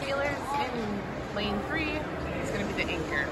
Taylor's in lane three. He's gonna be the anchor.